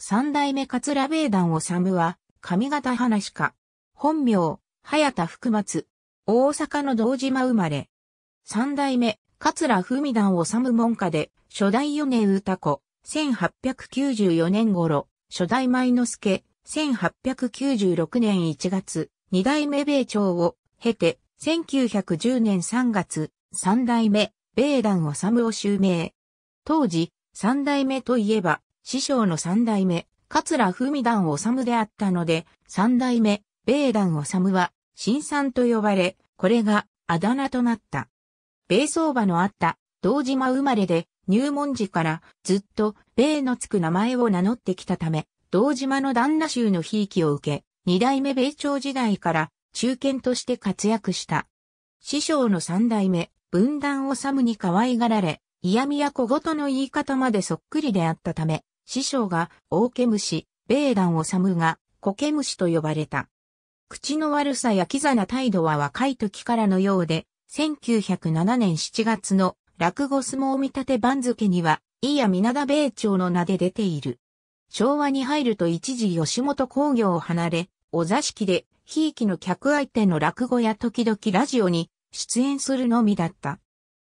三代目桂米団治は、上方話家。本名、早田福松。大阪の道島生まれ。三代目、桂文団治門下で、初代米歌子、1894年頃、初代舞之助、1896年1月、二代目米朝を経て、1910年3月、三代目、米団治を襲名。当時、三代目といえば、師匠の三代目、桂文団治であったので、三代目、米団治は、新三と呼ばれ、これが、あだ名となった。米相場のあった、道島生まれで、入門時からずっと米のつく名前を名乗ってきたため、道島の旦那衆のひいきを受け、二代目米朝時代から中堅として活躍した。師匠の三代目、分断治に可愛がられ、嫌味や小言の言い方までそっくりであったため、師匠が大毛虫、米団治が苔虫と呼ばれた。口の悪さやキザな態度は若い時からのようで、1907年7月の落語相撲見立て番付には、いや皆田米朝の名で出ている。昭和に入ると一時吉本工業を離れ、お座敷で、ひいきの客相手の落語や時々ラジオに出演するのみだった。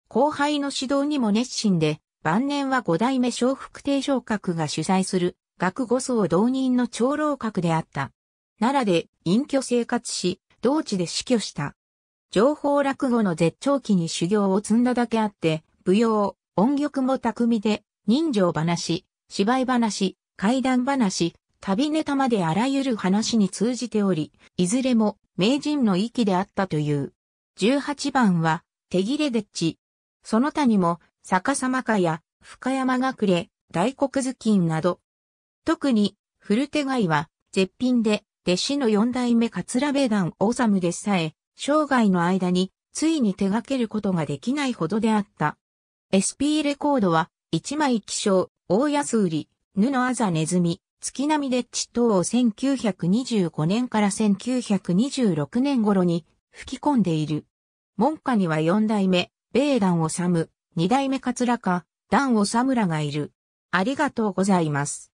後輩の指導にも熱心で、晩年は五代目小福亭昇格が主催する学語層同人の長老閣であった。奈良で隠居生活し、同地で死去した。情報落語の絶頂期に修行を積んだだけあって、舞踊、音曲も巧みで、人情話、芝居話、怪談話、旅ネタまであらゆる話に通じており、いずれも名人の域であったという。18番は、手切れでっち。その他にも、逆さまかや、深山隠れ、大黒頭巾など。特に、古手貝は、絶品で、弟子の四代目桂米団オサムでさえ、生涯の間に、ついに手掛けることができないほどであった。SP レコードは、一枚気象、大安売り、布あざネズミ、月並みで地等を1925年から1926年頃に吹き込んでいる。門下には四代目、米団治、二代目桂か、団治らがいる。ありがとうございます。